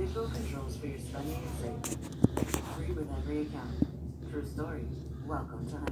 Digital controls for your spending and saving. Free with every account. True story. Welcome to Honey.